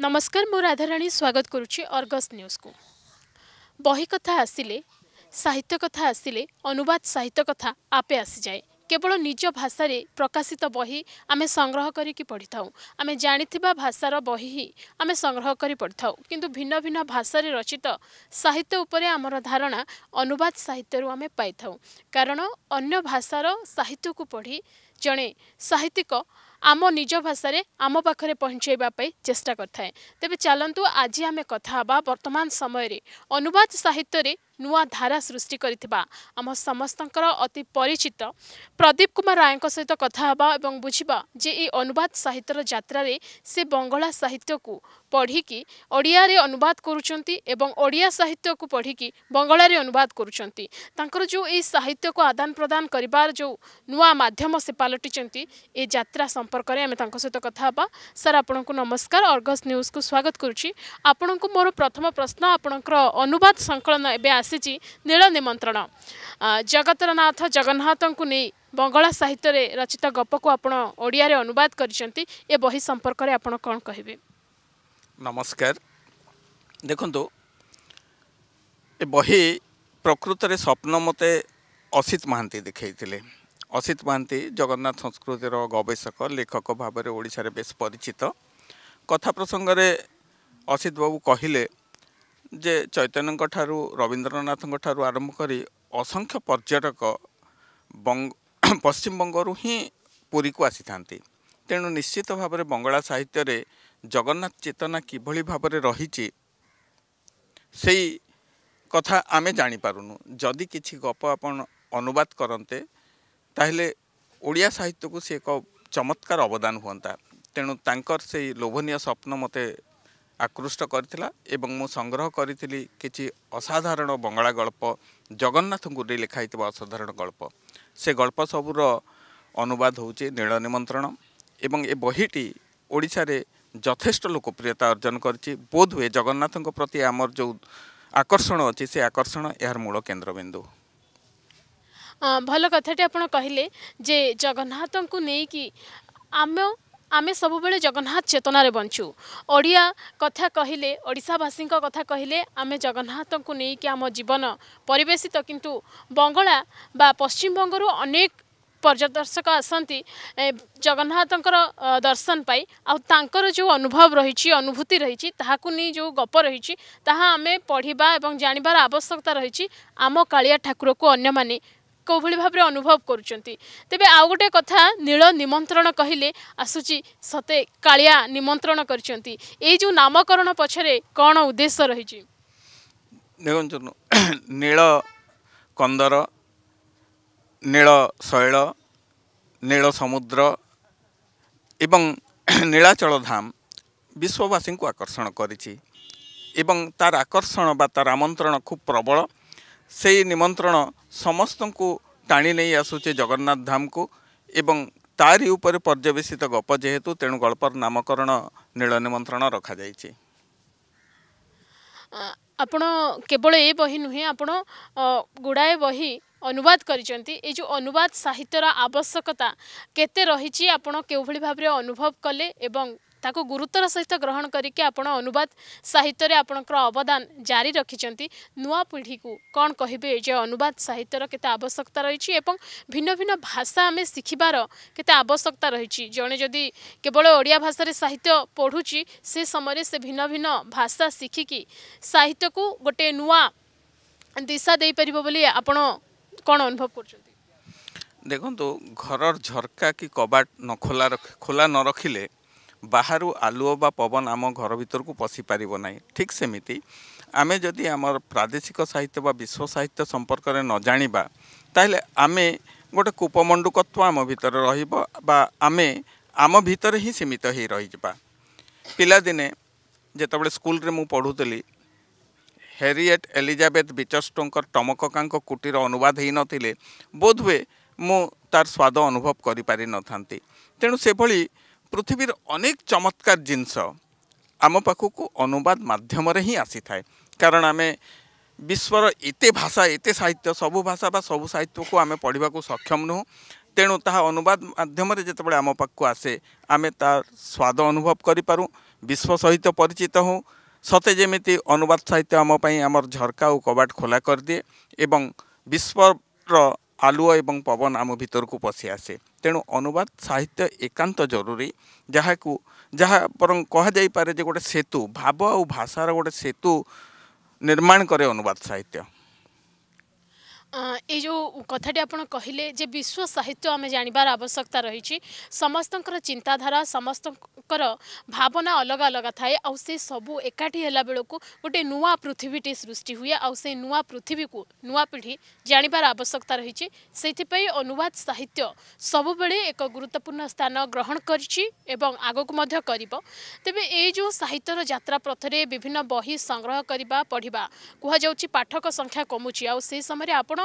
ନମସ୍କାର ମୁଁ ରାଧାରାଣୀ ସ୍ୱାଗତ କରୁଛି ଅର୍ଗସ୍ ନ୍ୟୁଜ୍କୁ। ବହି କଥା ଆସିଲେ ସାହିତ୍ୟ କଥା ଆସିଲେ ଅନୁବାଦ ସାହିତ୍ୟ କଥା ଆପେ ଆସିଯାଏ। କେବଳ ନିଜ ଭାଷାରେ ପ୍ରକାଶିତ ବହି ଆମେ ସଂଗ୍ରହ କରିକି ପଢ଼ିଥାଉ। ଆମେ ଜାଣିଥିବା ଭାଷାର ବହି ହିଁ ଆମେ ସଂଗ୍ରହ କରି ପଢ଼ିଥାଉ। କିନ୍ତୁ ଭିନ୍ନ ଭିନ୍ନ ଭାଷାରେ ରଚିତ ସାହିତ୍ୟ ଉପରେ ଆମର ଧାରଣା ଅନୁବାଦ ସାହିତ୍ୟରୁ ଆମେ ପାଇଥାଉ। କାରଣ ଅନ୍ୟ ଭାଷାର ସାହିତ୍ୟକୁ ପଢ଼ି ଜଣେ ସାହିତ୍ୟିକ ଆମ ନିଜ ଭାଷାରେ ଆମ ପାଖରେ ପହଞ୍ଚାଇବା ପାଇଁ ଚେଷ୍ଟା କରିଥାଏ। ତେବେ ଚାଲନ୍ତୁ ଆଜି ଆମେ କଥା ହେବା ବର୍ତ୍ତମାନ ସମୟରେ। ଅନୁବାଦ ସାହିତ୍ୟରେ ନୂଆ ଧାରା ସୃଷ୍ଟି କରିଥିବା ଆମ ସମସ୍ତଙ୍କର ଅତି ପରିଚିତ ପ୍ରଦୀପ କୁମାର ରାୟଙ୍କ ସହିତ କଥା ହେବା ଏବଂ ବୁଝିବା ଯେ ଏହି ଅନୁବାଦ ସାହିତ୍ୟର ଯାତ୍ରାରେ ସେ ବଙ୍ଗଳା ସାହିତ୍ୟକୁ ପଢ଼ିକି ଓଡ଼ିଆରେ ଅନୁବାଦ କରୁଛନ୍ତି ଏବଂ ଓଡ଼ିଆ ସାହିତ୍ୟକୁ ପଢ଼ିକି ବଙ୍ଗଳାରେ ଅନୁବାଦ କରୁଛନ୍ତି। ତାଙ୍କର ଯେଉଁ ଏହି ସାହିତ୍ୟକୁ ଆଦାନ ପ୍ରଦାନ କରିବାର ଯେଉଁ ନୂଆ ମାଧ୍ୟମ ସେ ପାଲଟିଛନ୍ତି ଏ ଯାତ୍ରା ସମ୍ପର୍କରେ ଆମେ ତାଙ୍କ ସହିତ କଥା ହେବା। ସାର୍ ଆପଣଙ୍କୁ ନମସ୍କାର। ଅର୍ଗସ୍ ନ୍ୟୁଜ୍କୁ ସ୍ୱାଗତ କରୁଛି। ଆପଣଙ୍କୁ ମୋର ପ୍ରଥମ ପ୍ରଶ୍ନ ଆପଣଙ୍କର ଅନୁବାଦ ସଂକଳନ ଏବେ ଆସିଛି। ନୀଳ ନିମନ୍ତ୍ରଣ। ଜଗତର ନାଥ ଜଗନ୍ନାଥଙ୍କୁ ନେଇ ବଙ୍ଗଳା ସାହିତ୍ୟରେ ରଚିତ ଗପକୁ ଆପଣ ଓଡ଼ିଆରେ ଅନୁବାଦ କରିଛନ୍ତି। ଏ ବହି ସମ୍ପର୍କରେ ଆପଣ କ'ଣ କହିବେ? ନମସ୍କାର। ଦେଖନ୍ତୁ ଏ ବହି ପ୍ରକୃତରେ ସ୍ୱପ୍ନ ମୋତେ ଅସିତ ମହାନ୍ତି ଦେଖାଇଥିଲେ। ଅସିତ ମହାନ୍ତି ଜଗନ୍ନାଥ ସଂସ୍କୃତିର ଗବେଷକ ଲେଖକ ଭାବରେ ଓଡ଼ିଶାରେ ବେଶ ପରିଚିତ। କଥା ପ୍ରସଙ୍ଗରେ ଅସିତ ବାବୁ କହିଲେ ଯେ ଚୈତନ୍ୟଙ୍କ ଠାରୁ ରବୀନ୍ଦ୍ରନାଥଙ୍କ ଠାରୁ ଆରମ୍ଭ କରି ଅସଂଖ୍ୟ ପର୍ଯ୍ୟଟକ ବଙ୍ଗ ପଶ୍ଚିମବଙ୍ଗରୁ ହିଁ ପୁରୀକୁ ଆସିଥାନ୍ତି। ତେଣୁ ନିଶ୍ଚିତ ଭାବରେ ବଙ୍ଗଳା ସାହିତ୍ୟରେ ଜଗନ୍ନାଥ ଚେତନା କିଭଳି ଭାବରେ ରହିଛି ସେଇ କଥା ଆମେ ଜାଣିପାରୁନୁ। ଯଦି କିଛି ଗପ ଆପଣ ଅନୁବାଦ କରନ୍ତେ ତାହେଲେ ଓଡ଼ିଆ ସାହିତ୍ୟକୁ ସେ ଏକ ଚମତ୍କାର ଅବଦାନ ହୁଅନ୍ତା। ତେଣୁ ତାଙ୍କର ସେଇ ଲୋଭନୀୟ ସ୍ୱପ୍ନ ମୋତେ ଆକୃଷ୍ଟ କରିଥିଲା ଏବଂ ମୁଁ ସଂଗ୍ରହ କରିଥିଲି କିଛି ଅସାଧାରଣ ବଙ୍ଗଳା ଗଳ୍ପ ଜଗନ୍ନାଥଙ୍କୁ ନେଇ ଲେଖା ହେଇଥିବା ଅସାଧାରଣ ଗଳ୍ପ। ସେ ଗଳ୍ପ ସବୁର ଅନୁବାଦ ହେଉଛି ନୀଳ ନିମନ୍ତ୍ରଣ ଏବଂ ଏ ବହିଟି ଓଡ଼ିଶାରେ ଯଥେଷ୍ଟ ଲୋକପ୍ରିୟତା ଅର୍ଜନ କରିଛି। ବୋଧହୁଏ ଜଗନ୍ନାଥଙ୍କ ପ୍ରତି ଆମର ଯେଉଁ ଆକର୍ଷଣ ଅଛି ସେ ଆକର୍ଷଣ ଏହାର ମୂଳ କେନ୍ଦ୍ରବିନ୍ଦୁ। ଭଲ କଥାଟି ଆପଣ କହିଲେ ଯେ ଜଗନ୍ନାଥଙ୍କୁ ନେଇକି ଆମ ଆମେ ସବୁବେଳେ ଜଗନ୍ନାଥ ଚେତନାରେ ବଞ୍ଚୁ। ଓଡ଼ିଆ କଥା କହିଲେ ଓଡ଼ିଶାବାସୀଙ୍କ କଥା କହିଲେ ଆମେ ଜଗନ୍ନାଥଙ୍କୁ ନେଇକି ଆମ ଜୀବନ ପରିବେଶିତ କିନ୍ତୁ ବଙ୍ଗଳା ବା ପଶ୍ଚିମବଙ୍ଗରୁ ଅନେକ ପର୍ଯ୍ୟଦର୍ଶକ ଆସନ୍ତି ଜଗନ୍ନାଥଙ୍କର ଦର୍ଶନ ପାଇଁ। ଆଉ ତାଙ୍କର ଯେଉଁ ଅନୁଭବ ରହିଛି ଅନୁଭୂତି ରହିଛି ତାହାକୁ ନେଇ ଯେଉଁ ଗପ ରହିଛି ତାହା ଆମେ ପଢ଼ିବା ଏବଂ ଜାଣିବାର ଆବଶ୍ୟକତା ରହିଛି ଆମ କାଳିଆ ଠାକୁରକୁ ଅନ୍ୟମାନେ କେଉଁଭଳି ଭାବରେ ଅନୁଭବ କରୁଛନ୍ତି। ତେବେ ଆଉ ଗୋଟେ କଥା ନୀଳ ନିମନ୍ତ୍ରଣ କହିଲେ ଆସୁଛି ସତେ କାଳିଆ ନିମନ୍ତ୍ରଣ କରିଛନ୍ତି। ଏଇ ଯେଉଁ ନାମକରଣ ପଛରେ କ'ଣ ଉଦ୍ଦେଶ୍ୟ ରହିଛି? ଦେଖନ୍ତୁ ନୀଳ କନ୍ଦର ନୀଳ ଶୈଳ ନୀଳ ସମୁଦ୍ର ଏବଂ ନୀଳାଚଳ ଧାମ ବିଶ୍ୱବାସୀଙ୍କୁ ଆକର୍ଷଣ କରିଛି। ଏବଂ ତାର ଆକର୍ଷଣ ବା ତାର ଆମନ୍ତ୍ରଣ ଖୁବ୍ ପ୍ରବଳ। ସେଇ ନିମନ୍ତ୍ରଣ ସମସ୍ତଙ୍କୁ ଟାଣି ନେଇ ଆସୁଛି ଜଗନ୍ନାଥ ଧାମକୁ ଏବଂ ତାରି ଉପରେ ପର୍ଯ୍ୟବେସିତ ଗପ ଯେହେତୁ ତେଣୁ ଗଳ୍ପର ନାମକରଣ ନୀଳ ନିମନ୍ତ୍ରଣ ରଖାଯାଇଛି। ଆପଣ କେବଳ ଏ ବହି ନୁହେଁ ଆପଣ ଗୁଡ଼ାଏ ବହି ଅନୁବାଦ କରିଛନ୍ତି। ଏ ଯେଉଁ ଅନୁବାଦ ସାହିତ୍ୟର ଆବଶ୍ୟକତା କେତେ ରହିଛି ଆପଣ କେଉଁଭଳି ଭାବରେ ଅନୁଭବ କଲେ ଏବଂ ତାକୁ ଗୁରୁତ୍ୱର ସହିତ ଗ୍ରହଣ କରିକି ଆପଣ ଅନୁବାଦ ସାହିତ୍ୟରେ ଆପଣଙ୍କର ଅବଦାନ ଜାରି ରଖିଛନ୍ତି। ନୂଆ ପିଢ଼ିକୁ କ'ଣ କହିବେ? ଯେ ଅନୁବାଦ ସାହିତ୍ୟର କେତେ ଆବଶ୍ୟକତା ରହିଛି ଏବଂ ଭିନ୍ନ ଭିନ୍ନ ଭାଷା ଆମେ ଶିଖିବାର କେତେ ଆବଶ୍ୟକତା ରହିଛି। ଜଣେ ଯଦି କେବଳ ଓଡ଼ିଆ ଭାଷାରେ ସାହିତ୍ୟ ପଢ଼ୁଛି ସେ ସମୟରେ ସେ ଭିନ୍ନ ଭିନ୍ନ ଭାଷା ଶିଖିକି ସାହିତ୍ୟକୁ ଗୋଟେ ନୂଆ ଦିଶା ଦେଇପାରିବ ବୋଲି ଆପଣ କ'ଣ ଅନୁଭବ କରୁଛନ୍ତି? ଦେଖନ୍ତୁ ଘରର ଝରକା କି କବାଟ ନ ଖୋଲା ଖୋଲା ନ ରଖିଲେ ବାହାରୁ ଆଲୁଅ ବା ପବନ ଆମ ଘର ଭିତରକୁ ପଶିପାରିବ ନାହିଁ। ଠିକ୍ ସେମିତି ଆମେ ଯଦି ଆମର ପ୍ରାଦେଶିକ ସାହିତ୍ୟ ବା ବିଶ୍ୱ ସାହିତ୍ୟ ସମ୍ପର୍କରେ ନ ଜାଣିବା ତାହେଲେ ଆମେ ଗୋଟେ କୂପମଣ୍ଡୁକତ୍ୱ ଆମ ଭିତରେ ରହିବ ବା ଆମେ ଆମ ଭିତରେ ହିଁ ସୀମିତ ହୋଇ ରହିଯିବା। ପିଲାଦିନେ ଯେତେବେଳେ ସ୍କୁଲରେ ମୁଁ ପଢ଼ୁଥିଲି ହେରିଏଟ୍ ଏଲିଜାବେଥ ବିଚଷ୍ଟଙ୍କର ଟମକକାଙ୍କ କୁଟୀର ଅନୁବାଦ ହୋଇନଥିଲେ ବୋଧହୁଏ ମୁଁ ତାର ସ୍ୱାଦ ଅନୁଭବ କରିପାରିନଥାନ୍ତି। ତେଣୁ ସେଭଳି ପୃଥିବୀର ଅନେକ ଚମତ୍କାର ଜିନିଷ ଆମ ପାଖକୁ ଅନୁବାଦ ମାଧ୍ୟମରେ ହିଁ ଆସିଥାଏ। କାରଣ ଆମେ ବିଶ୍ୱର ଏତେ ଭାଷା ଏତେ ସାହିତ୍ୟ ସବୁ ଭାଷା ବା ସବୁ ସାହିତ୍ୟକୁ ଆମେ ପଢ଼ିବାକୁ ସକ୍ଷମ ନୁହଁ। ତେଣୁ ତାହା ଅନୁବାଦ ମାଧ୍ୟମରେ ଯେତେବେଳେ ଆମ ପାଖକୁ ଆସେ ଆମେ ତା ସ୍ୱାଦ ଅନୁଭବ କରିପାରୁ ବିଶ୍ୱ ସହିତ ପରିଚିତ ହଉ। ସତେ ଯେମିତି ଅନୁବାଦ ସାହିତ୍ୟ ଆମ ପାଇଁ ଆମର ଝରକା ଓ କବାଟ ଖୋଲା କରିଦିଏ ଏବଂ ବିଶ୍ୱର ଆଲୁଅ ଏବଂ ପବନ ଆମ ଭିତରକୁ ପଶି ଆସେ ତେଣୁ ଅନୁବାଦ ସାହିତ୍ୟ ଏକାନ୍ତ ଜରୁରୀ ଯାହାକୁ ଯାହା ବରଂ କୁହାଯାଇପାରେ ଯେ ଗୋଟେ ସେତୁ ଭାବ ଆଉ ଭାଷାର ଗୋଟେ ସେତୁ ନିର୍ମାଣ କରେ ଅନୁବାଦ ସାହିତ୍ୟ। ଏଇ ଯେଉଁ କଥାଟି ଆପଣ କହିଲେ ଯେ ବିଶ୍ୱ ସାହିତ୍ୟ ଆମେ ଜାଣିବାର ଆବଶ୍ୟକତା ରହିଛି ସମସ୍ତଙ୍କର ଚିନ୍ତାଧାରା ସମସ୍ତଙ୍କର ଭାବନା ଅଲଗା ଅଲଗା ଥାଏ ଆଉ ସେ ସବୁ ଏକାଠି ହେଲା ବେଳକୁ ଗୋଟେ ନୂଆ ପୃଥିବୀଟି ସୃଷ୍ଟି ହୁଏ ଆଉ ସେ ନୂଆ ପୃଥିବୀକୁ ନୂଆ ପିଢ଼ି ଜାଣିବାର ଆବଶ୍ୟକତା ରହିଛି। ସେଇଥିପାଇଁ ଅନୁବାଦ ସାହିତ୍ୟ ସବୁବେଳେ ଏକ ଗୁରୁତ୍ୱପୂର୍ଣ୍ଣ ସ୍ଥାନ ଗ୍ରହଣ କରିଛି ଏବଂ ଆଗକୁ ମଧ୍ୟ କରିବ। ତେବେ ଏଇ ଯେଉଁ ସାହିତ୍ୟର ଯାତ୍ରା ପଥରେ ବିଭିନ୍ନ ବହି ସଂଗ୍ରହ କରିବା ପଢ଼ିବା କୁହାଯାଉଛି ପାଠକ ସଂଖ୍ୟା କମୁଛି ଆଉ ସେହି ସମୟରେ ଆପଣ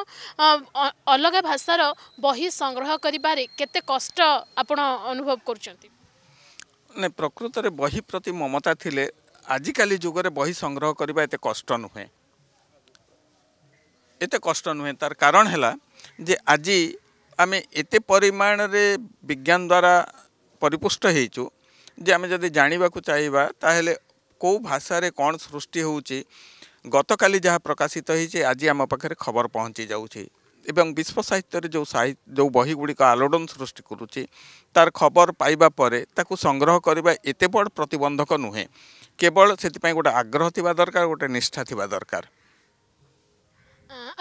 ଅଲଗା ଭାଷାର ବହି ସଂଗ୍ରହ କରିବାରେ କେତେ କଷ୍ଟ ଆପଣ ଅନୁଭବ କରୁଛନ୍ତି? ନା ପ୍ରକୃତରେ ବହି ପ୍ରତି ମମତା ଥିଲେ ଆଜିକାଲି ଯୁଗରେ ବହି ସଂଗ୍ରହ କରିବା ଏତେ କଷ୍ଟ ନୁହେଁ। ଏତେ କଷ୍ଟ ନୁହେଁ। ତାର କାରଣ ହେଲା ଯେ ଆଜି ଆମେ ଏତେ ପରିମାଣରେ ବିଜ୍ଞାନ ଦ୍ୱାରା ପରିପୁଷ୍ଟ ହେଇଛୁ ଯେ ଆମେ ଯଦି ଜାଣିବାକୁ ଚାହିଁବା ତାହେଲେ କେଉଁ ଭାଷାରେ କ'ଣ ସୃଷ୍ଟି ହେଉଛି ଗତକାଲି ଯାହା ପ୍ରକାଶିତ ହେଇଛି ଆଜି ଆମ ପାଖରେ ଖବର ପହଞ୍ଚି ଯାଉଛି। ଏବଂ ବିଶ୍ୱ ସାହିତ୍ୟରେ ଯେଉଁ ସାହି ଯେଉଁ ବହି ଗୁଡ଼ିକ ଆଲୋଡ଼ନ ସୃଷ୍ଟି କରୁଛି ତାର ଖବର ପାଇବା ପରେ ତାକୁ ସଂଗ୍ରହ କରିବା ଏତେ ବଡ଼ ପ୍ରତିବନ୍ଧକ ନୁହେଁ। କେବଳ ସେଥିପାଇଁ ଗୋଟେ ଆଗ୍ରହ ଥିବା ଦରକାର ଗୋଟେ ନିଷ୍ଠା ଥିବା ଦରକାର।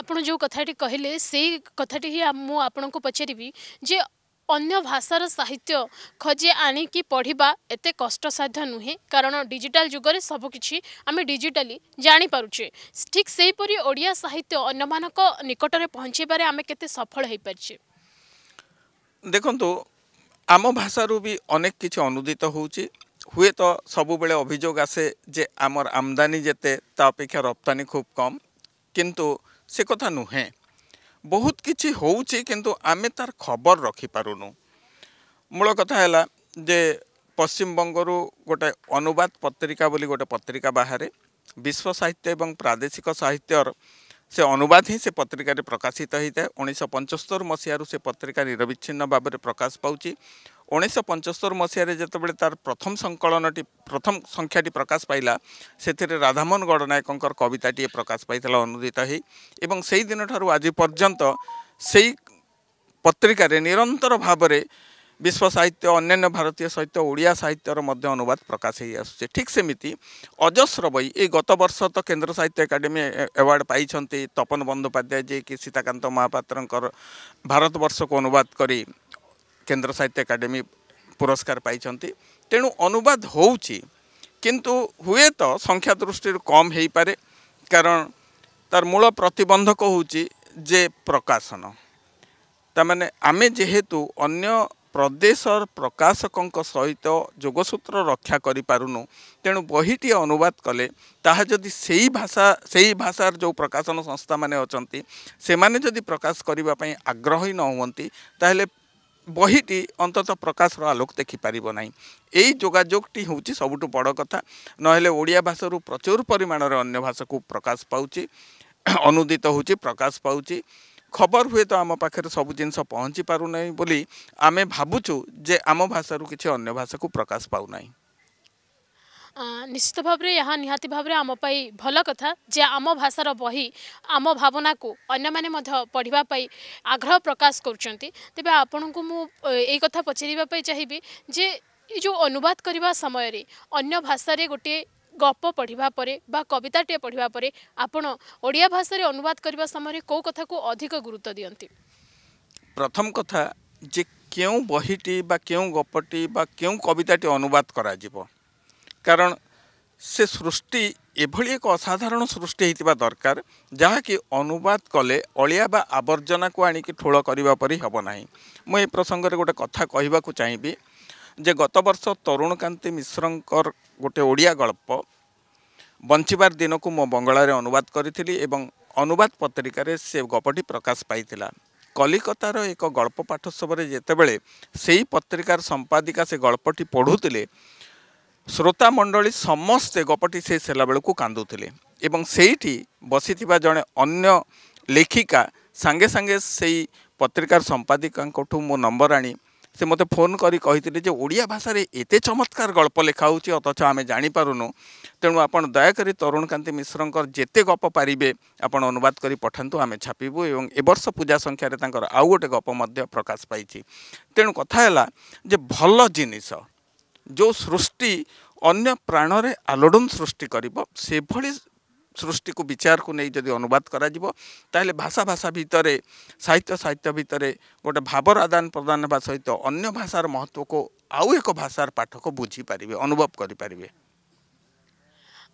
ଆପଣ ଯେଉଁ କଥାଟି କହିଲେ ସେଇ କଥାଟି ହିଁ ମୁଁ ଆପଣଙ୍କୁ ପଚାରିବି ଯେ ଅନ୍ୟ ଭାଷାର ସାହିତ୍ୟ ଖୋଜି ଆଣିକି ପଢ଼ିବା ଏତେ କଷ୍ଟସାଧ୍ୟ ନୁହେଁ। କାରଣ ଡିଜିଟାଲ ଯୁଗରେ ସବୁକିଛି ଆମେ ଡିଜିଟାଲି ଜାଣିପାରୁଛେ। ଠିକ୍ ସେହିପରି ଓଡ଼ିଆ ସାହିତ୍ୟ ଅନ୍ୟମାନଙ୍କ ନିକଟରେ ପହଞ୍ଚାଇବାରେ ଆମେ କେତେ ସଫଳ ହୋଇପାରିଛେ। ଦେଖନ୍ତୁ ଆମ ଭାଷାରୁ ବି ଅନେକ କିଛି ଅନୁଦିତ ହେଉଛି। ହୁଏତ ସବୁବେଳେ ଅଭିଯୋଗ ଆସେ ଯେ ଆମର ଆମଦାନୀ ଯେତେ ତା ଅପେକ୍ଷା ରପ୍ତାନି ଖୁବ୍ କମ୍। କିନ୍ତୁ ସେ କଥା ନୁହେଁ। ବହୁତ କିଛି ହେଉଛି କିନ୍ତୁ ଆମେ ତାର ଖବର ରଖିପାରୁନୁ ମୂଳ କଥା ହେଲା ଯେ ପଶ୍ଚିମବଙ୍ଗରୁ ଗୋଟେ ଅନୁବାଦ ପତ୍ରିକା ବୋଲି ଗୋଟେ ପତ୍ରିକା ବାହାରେ ବିଶ୍ୱ ସାହିତ୍ୟ ଏବଂ ପ୍ରାଦେଶିକ ସାହିତ୍ୟର ସେ ଅନୁବାଦ ହିଁ ସେ ପତ୍ରିକାରେ ପ୍ରକାଶିତ ହୋଇଥାଏ ଉଣେଇଶହ ପଞ୍ଚସ୍ତର ମସିହାରୁ ସେ ପତ୍ରିକା ନିରବିଚ୍ଛିନ୍ନ ଭାବରେ ପ୍ରକାଶ ପାଉଛି ଉଣେଇଶହ ପଞ୍ଚସ୍ତର ମସିହାରେ ଯେତେବେଳେ ତାର ପ୍ରଥମ ସଂକଳନଟି ପ୍ରଥମ ସଂଖ୍ୟାଟି ପ୍ରକାଶ ପାଇଲା ସେଥିରେ ରାଧାମୋହନ ଗଡ଼ନାୟକଙ୍କର କବିତାଟିଏ ପ୍ରକାଶ ପାଇଥିଲା ଅନୁଦିତ ହୋଇ ଏବଂ ସେଇ ଦିନଠାରୁ ଆଜି ପର୍ଯ୍ୟନ୍ତ ସେଇ ପତ୍ରିକାରେ ନିରନ୍ତର ଭାବରେ ବିଶ୍ୱ ସାହିତ୍ୟ ଅନ୍ୟାନ୍ୟ ଭାରତୀୟ ସାହିତ୍ୟ ଓଡ଼ିଆ ସାହିତ୍ୟର ମଧ୍ୟ ଅନୁବାଦ ପ୍ରକାଶ ହେଇ ଆସୁଛି। ଠିକ୍ ସେମିତି ଅଜସ୍ର ବହି ଏଇ ଗତ ବର୍ଷ ତ କେନ୍ଦ୍ର ସାହିତ୍ୟ ଏକାଡେମୀ ଆୱାର୍ଡ଼ ପାଇଛନ୍ତି ତପନ ବନ୍ଦୋପାଧ୍ୟାୟ ଯିଏକି ସୀତାକାନ୍ତ ମହାପାତ୍ରଙ୍କର ଭାରତବର୍ଷକୁ ଅନୁବାଦ କରି କେନ୍ଦ୍ର ସାହିତ୍ୟ ଏକାଡେମୀ ପୁରସ୍କାର ପାଇଛନ୍ତି ତେଣୁ ଅନୁବାଦ ହେଉଛି କିନ୍ତୁ ହୁଏତ ସଂଖ୍ୟା ଦୃଷ୍ଟିରୁ କମ୍ ହେଇପାରେ କାରଣ ତାର ମୂଳ ପ୍ରତିବନ୍ଧକ ହେଉଛି ଯେ ପ୍ରକାଶନ। ତାମାନେ ଆମେ ଯେହେତୁ ଅନ୍ୟ ପ୍ରଦେଶର ପ୍ରକାଶକଙ୍କ ସହିତ ଯୋଗସୂତ୍ର ରକ୍ଷା କରିପାରୁନୁ ତେଣୁ ବହିଟିଏ ଅନୁବାଦ କଲେ ତାହା ଯଦି ସେଇ ଭାଷା ସେଇ ଭାଷାର ଯେଉଁ ପ୍ରକାଶନ ସଂସ୍ଥାମାନେ ଅଛନ୍ତି ସେମାନେ ଯଦି ପ୍ରକାଶ କରିବା ପାଇଁ ଆଗ୍ରହୀ ନ ହୁଅନ୍ତି ତାହେଲେ ବହିଟି ଅନ୍ତତଃ ପ୍ରକାଶର ଆଲୋକ ଦେଖିପାରିବ ନାହିଁ। ଏଇ ଯୋଗାଯୋଗଟି ହେଉଛି ସବୁଠୁ ବଡ଼ କଥା। ନହେଲେ ଓଡ଼ିଆ ଭାଷାରୁ ପ୍ରଚୁର ପରିମାଣରେ ଅନ୍ୟ ଭାଷାକୁ ପ୍ରକାଶ ପାଉଛି ଅନୁଦିତ ହେଉଛି ପ୍ରକାଶ ପାଉଛି ଖବର ହୁଏତ ଆମ ପାଖରେ ସବୁ ଜିନିଷ ପହଞ୍ଚି ପାରୁନାହିଁ ବୋଲି ଆମେ ଭାବୁଛୁ ଯେ ଆମ ଭାଷାରୁ କିଛି ଅନ୍ୟ ଭାଷାକୁ ପ୍ରକାଶ ପାଉନାହିଁ। ନିଶ୍ଚିତ ଭାବରେ ଏହା ନିହାତି ଭାବରେ ଆମ ପାଇଁ ଭଲ କଥା ଯେ ଆମ ଭାଷାର ବହି ଆମ ଭାବନାକୁ ଅନ୍ୟମାନେ ମଧ୍ୟ ପଢ଼ିବା ପାଇଁ ଆଗ୍ରହ ପ୍ରକାଶ କରୁଛନ୍ତି। ତେବେ ଆପଣଙ୍କୁ ମୁଁ ଏଇ କଥା ପଚାରିବା ପାଇଁ ଚାହିଁବି ଯେ ଏ ଯେଉଁ ଅନୁବାଦ କରିବା ସମୟରେ ଅନ୍ୟ ଭାଷାରେ ଗୋଟିଏ ଗପ ପଢ଼ିବା ପରେ ବା କବିତାଟିଏ ପଢ଼ିବା ପରେ ଆପଣ ଓଡ଼ିଆ ଭାଷାରେ ଅନୁବାଦ କରିବା ସମୟରେ କେଉଁ କଥାକୁ ଅଧିକ ଗୁରୁତ୍ୱ ଦିଅନ୍ତି? ପ୍ରଥମ କଥା ଯେ କେଉଁ ବହିଟି ବା କେଉଁ ଗପଟି ବା କେଉଁ କବିତାଟି ଅନୁବାଦ କରାଯିବ? କାରଣ ସେ ସୃଷ୍ଟି ଏଭଳି ଏକ ଅସାଧାରଣ ସୃଷ୍ଟି ହେଇଥିବା ଦରକାର ଯାହାକି ଅନୁବାଦ କଲେ ଅଳିଆ ବା ଆବର୍ଜନାକୁ ଆଣିକି ଠୁଳ କରିବା ପରି ହେବ ନାହିଁ। ମୁଁ ଏ ପ୍ରସଙ୍ଗରେ ଗୋଟେ କଥା କହିବାକୁ ଚାହିଁବି ଯେ ଗତ ବର୍ଷ ତରୁଣକାନ୍ତି ମିଶ୍ରଙ୍କର ଗୋଟେ ଓଡ଼ିଆ ଗଳ୍ପ ବଞ୍ଚିବାର ଦିନକୁ ମୁଁ ବଙ୍ଗଳାରେ ଅନୁବାଦ କରିଥିଲି ଏବଂ ଅନୁବାଦ ପତ୍ରିକାରେ ସେ ଗପଟି ପ୍ରକାଶ ପାଇଥିଲା। କଲିକତାର ଏକ ଗଳ୍ପ ପାଠୋତ୍ସବରେ ଯେତେବେଳେ ସେଇ ପତ୍ରିକାର ସମ୍ପାଦିକା ସେ ଗଳ୍ପଟି ପଢ଼ୁଥିଲେ ଶ୍ରୋତା ମଣ୍ଡଳୀ ସମସ୍ତେ ଗପଟି ଶେଷ ହେଲା ବେଳକୁ କାନ୍ଦୁଥିଲେ ଏବଂ ସେଇଠି ବସିଥିବା ଜଣେ ଅନ୍ୟ ଲେଖିକା ସାଙ୍ଗେ ସାଙ୍ଗେ ସେଇ ପତ୍ରିକାର ସମ୍ପାଦିକାଙ୍କଠୁ ମୁଁ ନମ୍ବର ଆଣି ସେ ମୋତେ ଫୋନ୍ କରି କହିଥିଲେ ଯେ ଓଡ଼ିଆ ଭାଷାରେ ଏତେ ଚମତ୍କାର ଗଳ୍ପ ଲେଖା ହେଉଛି ଅଥଚ ଆମେ ଜାଣିପାରୁନୁ। ତେଣୁ ଆପଣ ଦୟାକରି ତରୁଣକାନ୍ତି ମିଶ୍ରଙ୍କର ଯେତେ ଗପ ପାରିବେ ଆପଣ ଅନୁବାଦ କରି ପଠାନ୍ତୁ ଆମେ ଛାପିବୁ ଏବଂ ଏ ବର୍ଷ ପୂଜା ସଂଖ୍ୟାରେ ତାଙ୍କର ଆଉ ଗୋଟେ ଗପ ମଧ୍ୟ ପ୍ରକାଶ ପାଇଛି। ତେଣୁ କଥା ହେଲା ଯେ ଭଲ ଜିନିଷ ଯେଉଁ ସୃଷ୍ଟି ଅନ୍ୟ ପ୍ରାଣରେ ଆଲୋଡ଼ନ ସୃଷ୍ଟି କରିବ ସେଭଳି ସୃଷ୍ଟିକୁ ବିଚାରକୁ ନେଇ ଯଦି ଅନୁବାଦ କରାଯିବ ତାହେଲେ ଭାଷା ଭାଷା ଭିତରେ ସାହିତ୍ୟ ସାହିତ୍ୟ ଭିତରେ ଗୋଟେ ଭାବର ଆଦାନ ପ୍ରଦାନ ହେବା ସହିତ ଅନ୍ୟ ଭାଷାର ମହତ୍ତ୍ୱକୁ ଆଉ ଏକ ଭାଷାର ପାଠକ ବୁଝିପାରିବେ ଅନୁଭବ କରିପାରିବେ।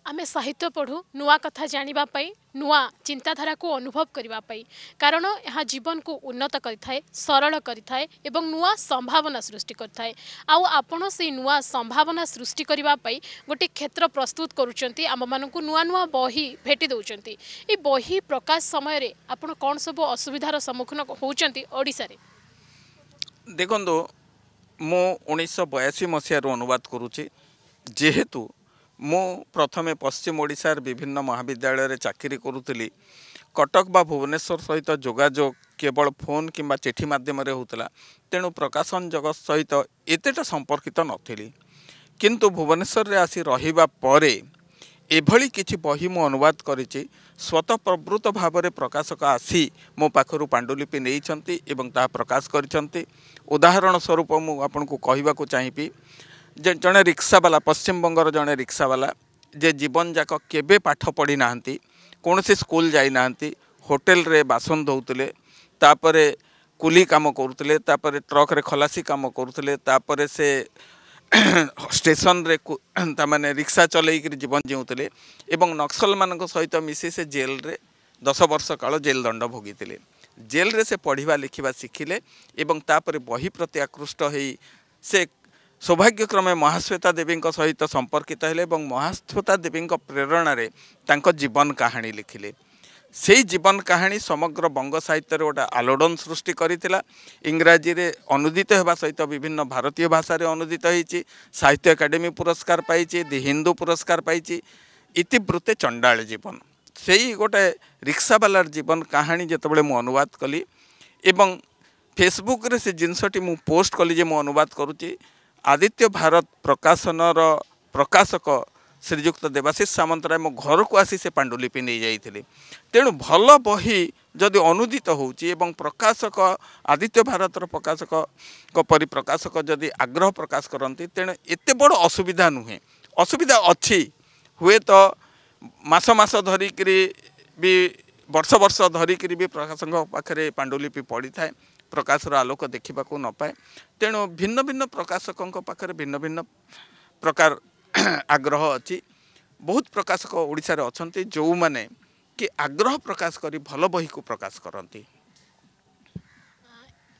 ଆମେ ସାହିତ୍ୟ ପଢ଼ୁ ନୂଆ କଥା ଜାଣିବା ପାଇଁ ନୂଆ ଚିନ୍ତାଧାରାକୁ ଅନୁଭବ କରିବା ପାଇଁ। କାରଣ ଏହା ଜୀବନକୁ ଉନ୍ନତ କରିଥାଏ ସରଳ କରିଥାଏ ଏବଂ ନୂଆ ସମ୍ଭାବନା ସୃଷ୍ଟି କରିଥାଏ। ଆଉ ଆପଣ ସେଇ ନୂଆ ସମ୍ଭାବନା ସୃଷ୍ଟି କରିବା ପାଇଁ ଗୋଟେ କ୍ଷେତ୍ର ପ୍ରସ୍ତୁତ କରୁଛନ୍ତି ଆମମାନଙ୍କୁ ନୂଆ ନୂଆ ବହି ଭେଟି ଦେଉଛନ୍ତି। ଏ ବହି ପ୍ରକାଶ ସମୟରେ ଆପଣ କ'ଣ ସବୁ ଅସୁବିଧାର ସମ୍ମୁଖୀନ ହେଉଛନ୍ତି ଓଡ଼ିଶାରେ? ଦେଖନ୍ତୁ ମୁଁ ଉଣେଇଶହ ବୟାଅଶୀ ମସିହାରୁ ଅନୁବାଦ କରୁଛି। ଯେହେତୁ ମୁଁ ପ୍ରଥମେ ପଶ୍ଚିମ ଓଡ଼ିଶାର ବିଭିନ୍ନ ମହାବିଦ୍ୟାଳୟରେ ଚାକିରି କରୁଥିଲି। କଟକ ବା ଭୁବନେଶ୍ୱର ସହିତ ଯୋଗାଯୋଗ କେବଳ ଫୋନ୍ କିମ୍ବା ଚିଠି ମାଧ୍ୟମରେ ହେଉଥିଲା। ତେଣୁ ପ୍ରକାଶନ ଜଗତ ସହିତ ଏତେଟା ସମ୍ପର୍କିତ ନଥିଲି। କିନ୍ତୁ ଭୁବନେଶ୍ୱରରେ ଆସି ରହିବା ପରେ ଏଭଳି କିଛି ବହି ମୁଁ ଅନୁବାଦ କରିଛି ସ୍ୱତଃପ୍ରବୃତ୍ତ ଭାବରେ ପ୍ରକାଶକ ଆସି ମୋ ପାଖରୁ ପାଣ୍ଡୁଲିପି ନେଇଛନ୍ତି ଏବଂ ତାହା ପ୍ରକାଶ କରିଛନ୍ତି। ଉଦାହରଣ ସ୍ୱରୂପ ମୁଁ ଆପଣଙ୍କୁ କହିବାକୁ ଚାହିଁବି ଯେ ଜଣେ ରିକ୍ସାବାଲା ପଶ୍ଚିମବଙ୍ଗର ଜଣେ ରିକ୍ସାବାଲା ଯେ ଜୀବନ ଯାକ କେବେ ପାଠ ପଢ଼ି ନାହାନ୍ତି କୌଣସି ସ୍କୁଲ ଯାଇନାହାନ୍ତି ହୋଟେଲରେ ବାସନ ଧୋଉଥିଲେ ତାପରେ କୁଲି କାମ କରୁଥିଲେ ତାପରେ ଟ୍ରକରେ ଖଲାସି କାମ କରୁଥିଲେ ତାପରେ ସେ ଷ୍ଟେସନରେ ତାମାନେ ରିକ୍ସା ଚଲେଇକିରି ଜୀବନ ଜିଉଁଥିଲେ ଏବଂ ନକ୍ସଲମାନଙ୍କ ସହିତ ମିଶି ସେ ଜେଲରେ ଦଶ ବର୍ଷ କାଳ ଜେଲ ଦଣ୍ଡ ଭୋଗିଥିଲେ। ଜେଲରେ ସେ ପଢ଼ିବା ଲେଖିବା ଶିଖିଲେ ଏବଂ ତାପରେ ବହି ପ୍ରତି ଆକୃଷ୍ଟ ହୋଇ ସେ ସୌଭାଗ୍ୟକ୍ରମେ ମହାଶ୍ୱେତା ଦେବୀଙ୍କ ସହିତ ସମ୍ପର୍କିତ ହେଲେ ଏବଂ ମହାଶ୍ୱେତା ଦେବୀଙ୍କ ପ୍ରେରଣାରେ ତାଙ୍କ ଜୀବନ କାହାଣୀ ଲେଖିଲେ। ସେଇ ଜୀବନ କାହାଣୀ ସମଗ୍ର ବଙ୍ଗ ସାହିତ୍ୟରେ ଗୋଟେ ଆଲୋଡ଼ନ ସୃଷ୍ଟି କରିଥିଲା। ଇଂରାଜୀରେ ଅନୁଦିତ ହେବା ସହିତ ବିଭିନ୍ନ ଭାରତୀୟ ଭାଷାରେ ଅନୁଦିତ ହୋଇଛି। ସାହିତ୍ୟ ଏକାଡେମୀ ପୁରସ୍କାର ପାଇଛି ଦି ହିନ୍ଦୁ ପୁରସ୍କାର ପାଇଛି ଇତିବୃତ୍ତେ ଚଣ୍ଡାଳ ଜୀବନ। ସେଇ ଗୋଟେ ରିକ୍ସାବାଲାର ଜୀବନ କାହାଣୀ ଯେତେବେଳେ ମୁଁ ଅନୁବାଦ କଲି ଏବଂ ଫେସବୁକ୍ରେ ସେ ଜିନିଷଟି ମୁଁ ପୋଷ୍ଟ କଲି ଯେ ମୁଁ ଅନୁବାଦ କରୁଛି ଆଦିତ୍ୟ ଭାରତ ପ୍ରକାଶନର ପ୍ରକାଶକ ଶ୍ରୀଯୁକ୍ତ ଦେବାଶିଷ ସାମନ୍ତରାୟ ମୋ ଘରକୁ ଆସି ସେ ପାଣ୍ଡୁଲିପି ନେଇଯାଇଥିଲେ ତେଣୁ ଭଲ ବହି ଯଦି ଅନୁଦିତ ହେଉଛି ଏବଂ ପ୍ରକାଶକ ଆଦିତ୍ୟ ଭାରତର ପ୍ରକାଶକଙ୍କ ପରି ପ୍ରକାଶକ ଯଦି ଆଗ୍ରହ ପ୍ରକାଶ କରନ୍ତି ତେଣୁ ଏତେ ବଡ଼ ଅସୁବିଧା ନୁହେଁ। ଅସୁବିଧା ଅଛି। ହୁଏତ ମାସ ମାସ ଧରିକିରି ବି ବର୍ଷ ବର୍ଷ ଧରିକିରି ବି ପ୍ରକାଶକଙ୍କ ପାଖରେ ପାଣ୍ଡୁଲିପି ପଡ଼ିଥାଏ। ପ୍ରକାଶର ଆଲୋକ ଦେଖିବାକୁ ନ ପାଏ। ତେଣୁ ଭିନ୍ନ ଭିନ୍ନ ପ୍ରକାଶକଙ୍କ ପାଖରେ ଭିନ୍ନ ଭିନ୍ନ ପ୍ରକାର ଆଗ୍ରହ ଅଛି। ବହୁତ ପ୍ରକାଶକ ଓଡ଼ିଶାରେ ଅଛନ୍ତି ଯେଉଁମାନେ କି ଆଗ୍ରହ ପ୍ରକାଶ କରି ଭଲ ବହିକୁ ପ୍ରକାଶ କରନ୍ତି।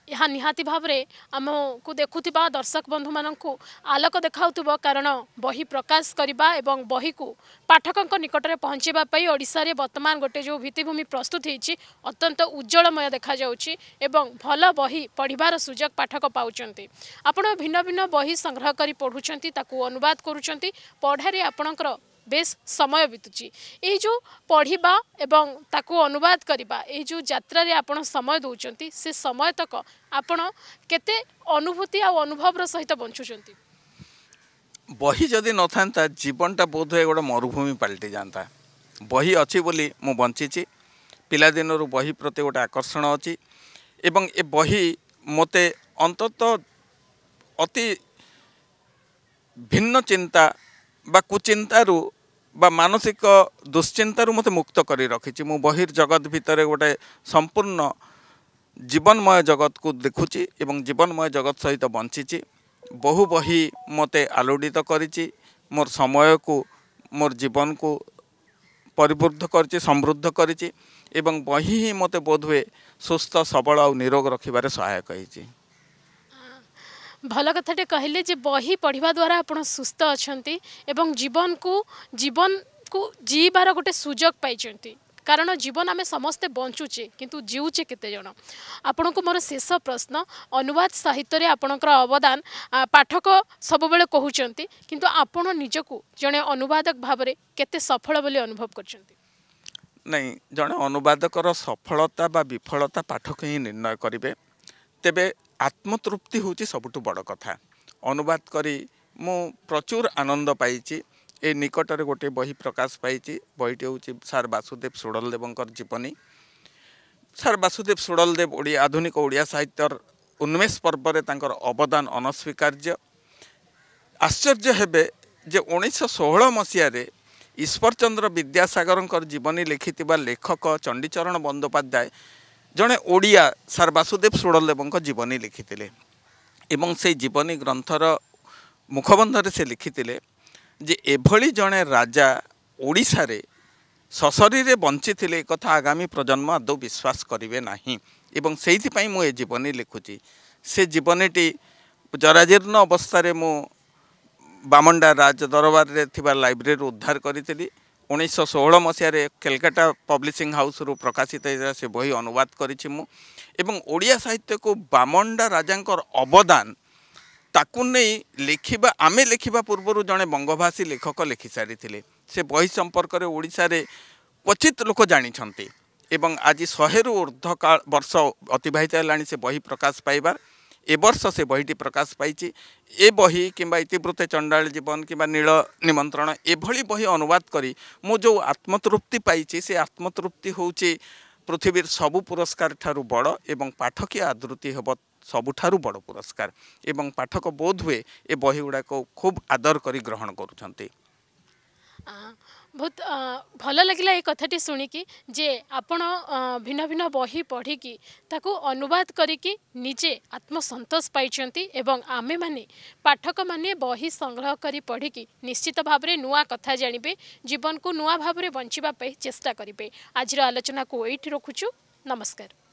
ଏହା ନିହାତି ଭାବରେ ଆମକୁ ଦେଖୁଥିବା ଦର୍ଶକ ବନ୍ଧୁମାନଙ୍କୁ ଆଲୋକ ଦେଖାଉଥିବ କାରଣ ବହି ପ୍ରକାଶ କରିବା ଏବଂ ବହିକୁ ପାଠକଙ୍କ ନିକଟରେ ପହଞ୍ଚାଇବା ପାଇଁ ଓଡ଼ିଶାରେ ବର୍ତ୍ତମାନ ଗୋଟେ ଯେଉଁ ଭିତ୍ତିଭୂମି ପ୍ରସ୍ତୁତ ହୋଇଛି ଅତ୍ୟନ୍ତ ଉଜ୍ଜଳମୟ ଦେଖାଯାଉଛି ଏବଂ ଭଲ ବହି ପଢ଼ିବାର ସୁଯୋଗ ପାଠକ ପାଉଛନ୍ତି। ଆପଣ ଭିନ୍ନ ଭିନ୍ନ ବହି ସଂଗ୍ରହ କରି ପଢ଼ୁଛନ୍ତି ତାକୁ ଅନୁବାଦ କରୁଛନ୍ତି ପଢ଼ାରେ ଆପଣଙ୍କର ବେଶ ସମୟ ବିତୁଛି ଏହି ଯେଉଁ ପଢ଼ିବା ଏବଂ ତାକୁ ଅନୁବାଦ କରିବା ଏହି ଯେଉଁ ଯାତ୍ରାରେ ଆପଣ ସମୟ ଦେଉଛନ୍ତି ସେ ସମୟ ତକ ଆପଣ କେତେ ଅନୁଭୂତି ଆଉ ଅନୁଭବର ସହିତ ବଞ୍ଚୁଛନ୍ତି ବହି ଯଦି ନଥାନ୍ତା ଜୀବନଟା ବୋଧ ହୁଏ ଗୋଟେ ମରୁଭୂମି ପାଲଟି ଯାଆନ୍ତା। ବହି ଅଛି ବୋଲି ମୁଁ ବଞ୍ଚିଛି ପିଲାଦିନରୁ ବହି ପ୍ରତି ଗୋଟେ ଆକର୍ଷଣ ଅଛି ଏବଂ ଏ ବହି ମୋତେ ଅନ୍ତତଃ ଅତି ଭିନ୍ନ ଚିନ୍ତା ବା କୁଚିନ୍ତାରୁ ବା ମାନସିକ ଦୁଶ୍ଚିନ୍ତାରୁ ମୋତେ ମୁକ୍ତ କରି ରଖିଛି ମୁଁ ବହିର ଜଗତ ଭିତରେ ଗୋଟେ ସମ୍ପୂର୍ଣ୍ଣ ଜୀବନମୟ ଜଗତକୁ ଦେଖୁଛି ଏବଂ ଜୀବନମୟ ଜଗତ ସହିତ ବଞ୍ଚିଛି। ବହୁ ବହି ମୋତେ ଆଲୋଡ଼ିତ କରିଛି। ମୋର ସମୟକୁ ମୋର ଜୀବନକୁ ପରିବୃଦ୍ଧ କରିଛି ସମୃଦ୍ଧ କରିଛି ଏବଂ ବହି ହିଁ ମୋତେ ବୋଧହୁଏ ସୁସ୍ଥ ସବଳ ଆଉ ନିରୋଗ ରଖିବାରେ ସହାୟକ ହେଇଛି। ଭଲ କଥାଟେ କହିଲେ ଯେ ବହି ପଢ଼ିବା ଦ୍ୱାରା ଆପଣ ସୁସ୍ଥ ଅଛନ୍ତି ଏବଂ ଜୀବନକୁ ଜୀବନକୁ ଜିଇବାର ଗୋଟେ ସୁଯୋଗ ପାଇଛନ୍ତି। କାରଣ ଜୀବନ ଆମେ ସମସ୍ତେ ବଞ୍ଚୁଛେ କିନ୍ତୁ ଜିଉଛେ କେତେ ଜଣ ଆପଣଙ୍କୁ ମୋର ଶେଷ ପ୍ରଶ୍ନ ଅନୁବାଦ ସାହିତ୍ୟରେ ଆପଣଙ୍କର ଅବଦାନ ପାଠକ ସବୁବେଳେ କହୁଛନ୍ତି କିନ୍ତୁ ଆପଣ ନିଜକୁ ଜଣେ ଅନୁବାଦକ ଭାବରେ କେତେ ସଫଳ ବୋଲି ଅନୁଭବ କରୁଛନ୍ତି? ନାଇଁ ଜଣେ ଅନୁବାଦକର ସଫଳତା ବା ବିଫଳତା ପାଠକ ହିଁ ନିର୍ଣ୍ଣୟ କରିବେ। ତେବେ ଆତ୍ମତୃପ୍ତି ହେଉଛି ସବୁଠୁ ବଡ଼ କଥା। ଅନୁବାଦ କରି ମୁଁ ପ୍ରଚୁର ଆନନ୍ଦ ପାଇଛି। ଏ ନିକଟରେ ଗୋଟିଏ ବହି ପ୍ରକାଶ ପାଇଛି। ବହିଟି ହେଉଛି ସାର୍ ବାସୁଦେବ ସୁଡ଼ଲଦେବଙ୍କର ଜୀବନୀ। ସାର୍ ବାସୁଦେବ ସୁଡ଼ଲଦେବ ଓଡ଼ିଆ ଆଧୁନିକ ଓଡ଼ିଆ ସାହିତ୍ୟର ଉନ୍ମେଷ ପର୍ବରେ ତାଙ୍କର ଅବଦାନ ଅନସ୍ୱୀକାର୍ଯ୍ୟ। ଆଶ୍ଚର୍ଯ୍ୟ ହେବେ ଯେ ଉଣେଇଶହ ଷୋହଳ ମସିହାରେ ଈଶ୍ୱରଚନ୍ଦ୍ର ବିଦ୍ୟାସାଗରଙ୍କର ଜୀବନୀ ଲେଖିଥିବା ଲେଖକ ଚଣ୍ଡୀଚରଣ ବନ୍ଦୋପାଧ୍ୟାୟ ଜଣେ ଓଡ଼ିଆ ସାର୍ ବାସୁଦେବ ସୁଡ଼ଲଦେବଙ୍କ ଜୀବନୀ ଲେଖିଥିଲେ ଏବଂ ସେଇ ଜୀବନୀ ଗ୍ରନ୍ଥର ମୁଖବନ୍ଧରେ ସେ ଲେଖିଥିଲେ ଯେ ଏଭଳି ଜଣେ ରାଜା ଓଡ଼ିଶାରେ ସଶରୀରେ ବଞ୍ଚିଥିଲେ ଏକଥା ଆଗାମୀ ପ୍ରଜନ୍ମ ଆଦୌ ବିଶ୍ୱାସ କରିବେ ନାହିଁ ଏବଂ ସେଇଥିପାଇଁ ମୁଁ ଏ ଜୀବନୀ ଲେଖୁଛି। ସେ ଜୀବନୀଟି ଜରାଜୀର୍ଣ୍ଣ ଅବସ୍ଥାରେ ମୁଁ ବାମଣ୍ଡା ରାଜ ଦରବାରରେ ଥିବା ଲାଇବ୍ରେରୀରୁ ଉଦ୍ଧାର କରିଥିଲି ଉଣେଇଶହ ଷୋହଳ ମସିହାରେ କେଲକାଟା ପବ୍ଲିସିଂ ହାଉସ୍ରୁ ପ୍ରକାଶିତ ହେଇଥିଲା ସେ ବହି ଅନୁବାଦ କରିଛି ମୁଁ। ଏବଂ ଓଡ଼ିଆ ସାହିତ୍ୟକୁ ବାମଣ୍ଡା ରାଜାଙ୍କର ଅବଦାନ ତାକୁ ନେଇ ଲେଖିବା ଆମେ ଲେଖିବା ପୂର୍ବରୁ ଜଣେ ବଙ୍ଗଭାଷୀ ଲେଖକ ଲେଖିସାରିଥିଲେ ସେ ବହି ସମ୍ପର୍କରେ ଓଡ଼ିଶାରେ କ୍ୱଚିତ ଲୋକ ଜାଣିଛନ୍ତି। ଏବଂ ଆଜି ଶହେରୁ ଉର୍ଦ୍ଧ୍ୱ କାଳ ବର୍ଷ ଅତିବାହିତ ହେଲାଣି ସେ ବହି ପ୍ରକାଶ ପାଇବାର। ଏ ବର୍ଷ ସେ ବହିଟି ପ୍ରକାଶ ପାଇଛି ଏ ବହି କିମ୍ବା ଇତିବୃତ୍ତେ ଚଣ୍ଡାଳ ଜୀବନ କିମ୍ବା ନୀଳ ନିମନ୍ତ୍ରଣ ଏଭଳି ବହି ଅନୁବାଦ କରି ମୁଁ ଯେଉଁ ଆତ୍ମତୃପ୍ତି ପାଇଛି ସେ ଆତ୍ମତୃପ୍ତି ହେଉଛି ପୃଥିବୀର ସବୁ ପୁରସ୍କାର ଠାରୁ ବଡ଼ ଏବଂ ପାଠକୀୟ ଆଦୃତି ହେବ ସବୁଠାରୁ ବଡ଼ ପୁରସ୍କାର ଏବଂ ପାଠକ ବୋଧ ହୁଏ ଏ ବହି ଗୁଡ଼ାକ ଖୁବ୍ ଆଦର କରି ଗ୍ରହଣ କରୁଛନ୍ତି ଆଁ, ବହୁତ ଆଁ, ଭଲ ଲାଗିଲା ଏ କଥାଟି ଶୁଣିକି ଯେ ଆପଣ ଆଁ, ଭିନ୍ନ ଭିନ୍ନ ବହି ପଢ଼ିକି ତାକୁ ଅନୁବାଦ କରିକି ନିଜେ ଆତ୍ମସନ୍ତୋଷ ପାଇଛନ୍ତି ଏବଂ ଆମେମାନେ ପାଠକମାନେ ବହି ସଂଗ୍ରହ କରି ପଢ଼ିକି ନିଶ୍ଚିତ ଭାବରେ ନୂଆ କଥା ଜାଣିବେ ଜୀବନକୁ ନୂଆ ଭାବରେ ବଞ୍ଚିବା ପାଇଁ ଚେଷ୍ଟା କରିବେ। ଆଜିର ଆଲୋଚନାକୁ ଏଇଠି ରଖୁଛୁ। ନମସ୍କାର।